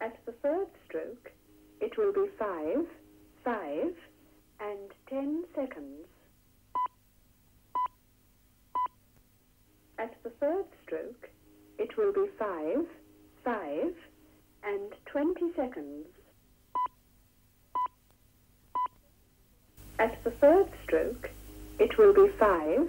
At the third stroke, it will be five, five, and ten seconds. At the third stroke, it will be five, five, and twenty seconds. At the third stroke, it will be five,